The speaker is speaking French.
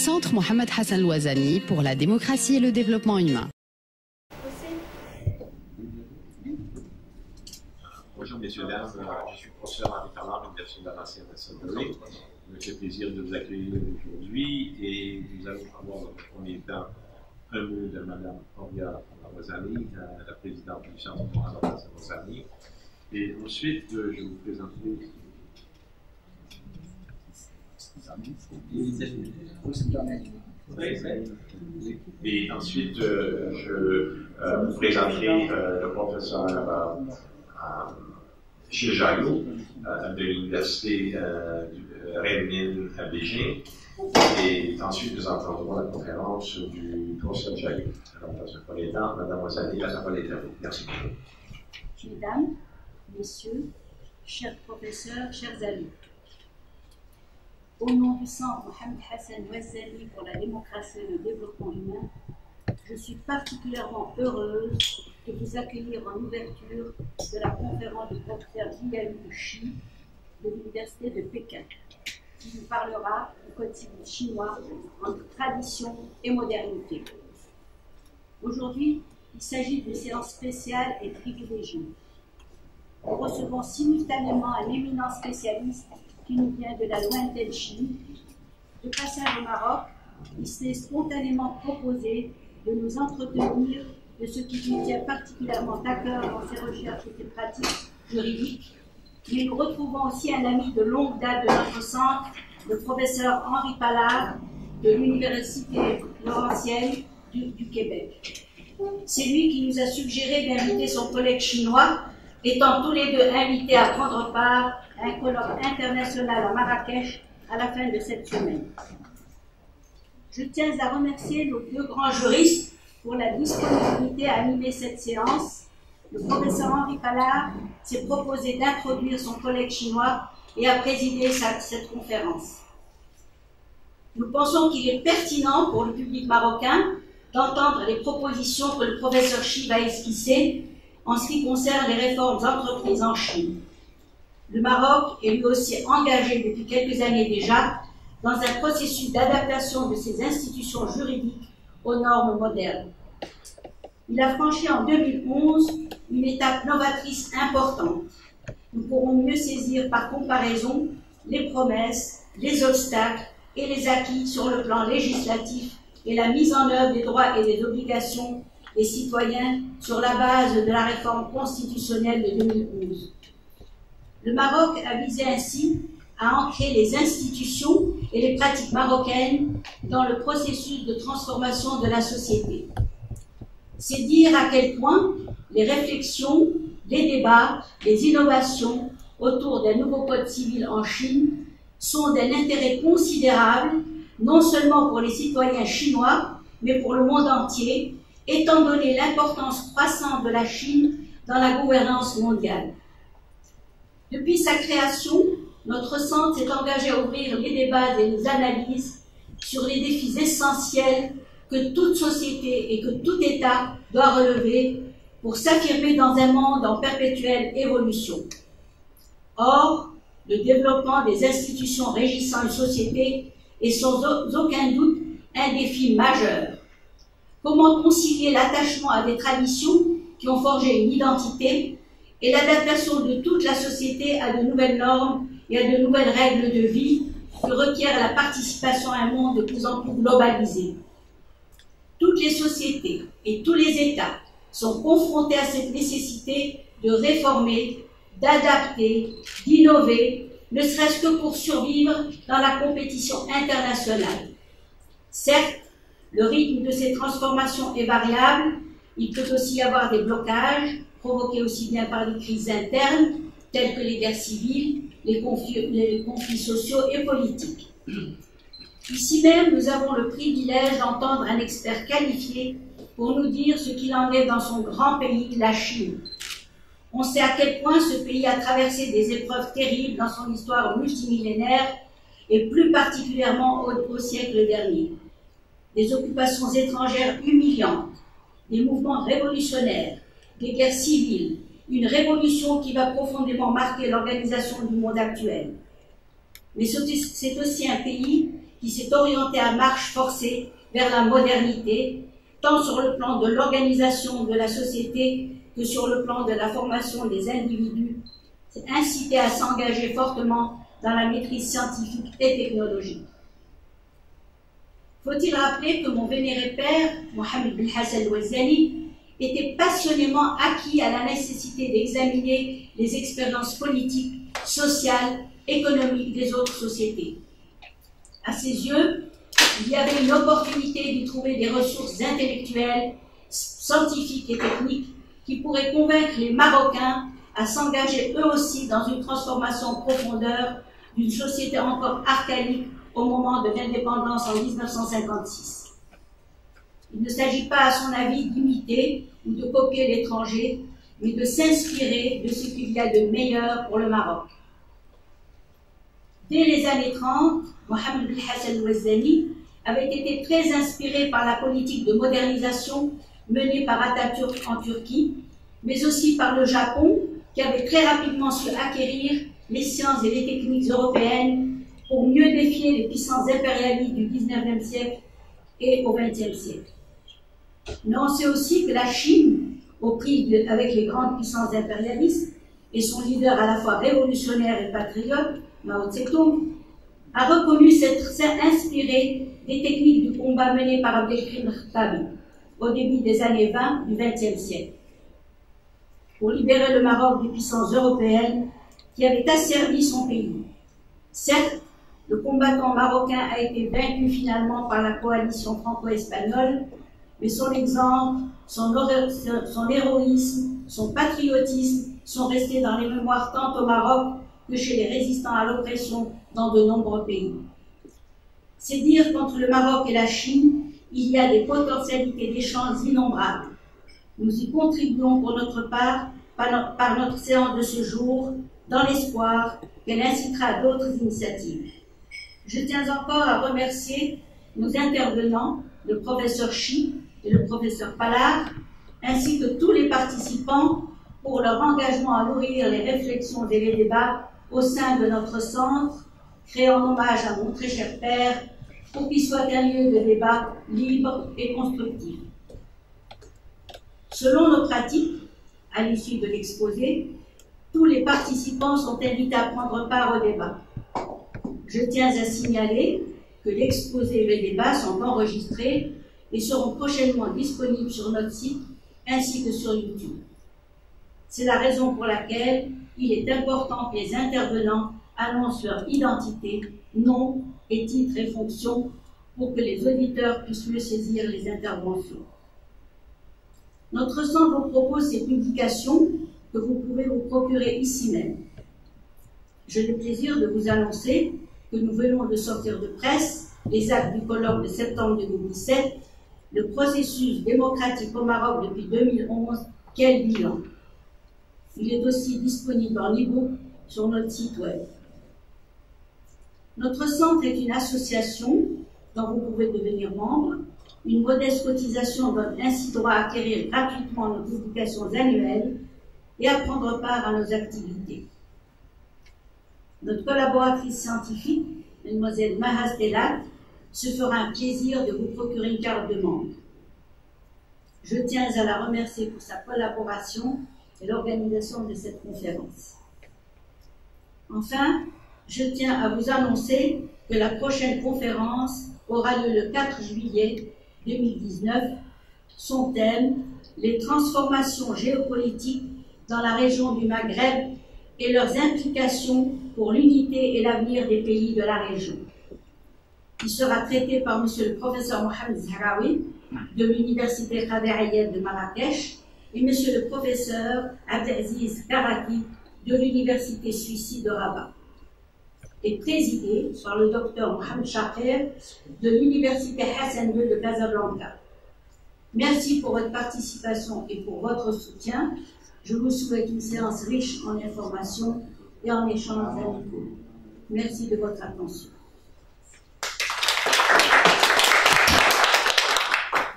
Centre Mohamed Hassan Louazani pour la démocratie et le développement humain. Bonjour messieurs, dames, je suis professeur Henri Tamar, Université de la Nation de Saint-Denis. Me fait plaisir de vous accueillir aujourd'hui et nous allons avoir dans le premier temps un mot de Mme Oria Louazani, la présidente du Centre Mohamed Hassan Louazani. Et ensuite, je vais vous présenter et ensuite, euh, je euh, vous présenterai euh, le professeur Chijago de l'Université Rennes à Beijing. Et ensuite, nous entendrons la conférence du professeur Jago. Alors, dans un premier temps, Madame Ozani, la parole est à vous. Merci beaucoup. Mesdames, Messieurs, chers professeurs, chers amis, au nom du Centre Mohamed Hassan Ouazzani pour la démocratie et le développement humain, je suis particulièrement heureuse de vous accueillir en ouverture de la conférence du professeur Jiyalu Shi de l'Université de Pékin, qui nous parlera du code civil chinois entre tradition et modernité. Aujourd'hui, il s'agit d'une séance spéciale et privilégiée. Nous recevons simultanément un éminent spécialiste qui nous vient de la lointaine Chine. De passage au Maroc, il s'est spontanément proposé de nous entretenir de ce qui lui tient particulièrement à cœur dans ses recherches et ses pratiques juridiques. Mais nous retrouvons aussi un ami de longue date de notre centre, le professeur Henri Pallard de l'Université Laurentienne du, du Québec. C'est lui qui nous a suggéré d'inviter son collègue chinois, étant tous les deux invités à prendre part un colloque international à Marrakech à la fin de cette semaine. Je tiens à remercier nos deux grands juristes pour la disponibilité à animer cette séance. Le professeur Henri Pallard s'est proposé d'introduire son collègue chinois et à présider cette conférence. Nous pensons qu'il est pertinent pour le public marocain d'entendre les propositions que le professeur Xi va esquisser en ce qui concerne les réformes entreprises en Chine. Le Maroc est lui aussi engagé depuis quelques années déjà dans un processus d'adaptation de ses institutions juridiques aux normes modernes. Il a franchi en 2011 une étape novatrice importante. Nous pourrons mieux saisir par comparaison les promesses, les obstacles et les acquis sur le plan législatif et la mise en œuvre des droits et des obligations des citoyens sur la base de la réforme constitutionnelle de 2011. Le Maroc a visé ainsi à ancrer les institutions et les pratiques marocaines dans le processus de transformation de la société. C'est dire à quel point les réflexions, les débats, les innovations autour d'un nouveau code civil en Chine sont d'un intérêt considérable, non seulement pour les citoyens chinois, mais pour le monde entier, étant donné l'importance croissante de la Chine dans la gouvernance mondiale. Depuis sa création, notre centre s'est engagé à ouvrir les débats et les analyses sur les défis essentiels que toute société et que tout État doit relever pour s'affirmer dans un monde en perpétuelle évolution. Or, le développement des institutions régissant une société est sans aucun doute un défi majeur. Comment concilier l'attachement à des traditions qui ont forgé une identité et l'adaptation de toute la société à de nouvelles normes et à de nouvelles règles de vie que requiert la participation à un monde de plus en plus globalisé. Toutes les sociétés et tous les États sont confrontés à cette nécessité de réformer, d'adapter, d'innover, ne serait-ce que pour survivre dans la compétition internationale. Certes, le rythme de ces transformations est variable, il peut aussi y avoir des blocages, provoqués aussi bien par des crises internes, telles que les guerres civiles, les conflits, les conflits sociaux et politiques. Ici même, nous avons le privilège d'entendre un expert qualifié pour nous dire ce qu'il en est dans son grand pays, la Chine. On sait à quel point ce pays a traversé des épreuves terribles dans son histoire multimillénaire et plus particulièrement au siècle dernier. Des occupations étrangères humiliantes, des mouvements révolutionnaires, des guerres civiles, une révolution qui va profondément marquer l'organisation du monde actuel. Mais c'est aussi un pays qui s'est orienté à marche forcée vers la modernité, tant sur le plan de l'organisation de la société que sur le plan de la formation des individus, c'est incité à s'engager fortement dans la maîtrise scientifique et technologique. Faut-il rappeler que mon vénéré père, Mohamed bin Hassan Ouazani, était passionnément acquis à la nécessité d'examiner les expériences politiques, sociales, économiques des autres sociétés. À ses yeux, il y avait une opportunité d'y trouver des ressources intellectuelles, scientifiques et techniques qui pourraient convaincre les Marocains à s'engager eux aussi dans une transformation en profondeur d'une société encore archaïque au moment de l'indépendance en 1956. Il ne s'agit pas, à son avis, d'imiter de copier l'étranger, mais de s'inspirer de ce qu'il y a de meilleur pour le Maroc. Dès les années 30, Mohamed Hassan Ouazzani avait été très inspiré par la politique de modernisation menée par Atatürk en Turquie, mais aussi par le Japon, qui avait très rapidement su acquérir les sciences et les techniques européennes pour mieux défier les puissances impérialistes du XIXe siècle et au XXe siècle. Mais on sait aussi que la Chine, au prix avec les grandes puissances impérialistes, et son leader à la fois révolutionnaire et patriote, Mao Tse-tung, a reconnu s'être inspiré des techniques du combat mené par Abdelkrim Khattabi au début des années 20 du XXe siècle pour libérer le Maroc des puissances européennes qui avaient asservi son pays. Certes, le combattant marocain a été vaincu finalement par la coalition franco-espagnole, mais son exemple, son, son héroïsme, son patriotisme sont restés dans les mémoires tant au Maroc que chez les résistants à l'oppression dans de nombreux pays. C'est dire qu'entre le Maroc et la Chine, il y a des potentialités d'échanges innombrables. Nous y contribuons pour notre part par notre séance de ce jour, dans l'espoir qu'elle incitera d'autres initiatives. Je tiens encore à remercier nos intervenants, le professeur Chi et le professeur Pallard, ainsi que tous les participants pour leur engagement à nourrir les réflexions et les débats au sein de notre centre, créant hommage à mon très cher père, pour qu'il soit un lieu de débat libre et constructif. Selon nos pratiques, à l'issue de l'exposé, tous les participants sont invités à prendre part au débat. Je tiens à signaler que l'exposé et le débat sont enregistrés et seront prochainement disponibles sur notre site ainsi que sur YouTube. C'est la raison pour laquelle il est important que les intervenants annoncent leur identité, nom et titre et fonction pour que les auditeurs puissent mieux saisir les interventions. Notre centre vous propose ces publications que vous pouvez vous procurer ici même. J'ai le plaisir de vous annoncer que nous venons de sortir de presse les actes du colloque de septembre 2017, le processus démocratique au Maroc depuis 2011, quel bilan? Il est aussi disponible en e-book sur notre site web. Notre centre est une association dont vous pouvez devenir membre. Une modeste cotisation donne ainsi droit à acquérir gratuitement nos publications annuelles et à prendre part à nos activités. Notre collaboratrice scientifique, mademoiselle Maha Stellat, se fera un plaisir de vous procurer une carte de membre. Je tiens à la remercier pour sa collaboration et l'organisation de cette conférence. Enfin, je tiens à vous annoncer que la prochaine conférence aura lieu le 4 juillet 2019. Son thème, les transformations géopolitiques dans la région du Maghreb et leurs implications pour l'unité et l'avenir des pays de la région. Il sera traité par M. le professeur Mohamed Zahraoui de l'Université Khader de Marrakech et M. le professeur Abdelaziz Karaki de l'Université suisse de Rabat est présidé par le docteur Mohamed Shakir de l'Université Hassan II de Casablanca. Merci pour votre participation et pour votre soutien. Je vous souhaite une séance riche en informations et en échanges amicaux. Merci de votre attention.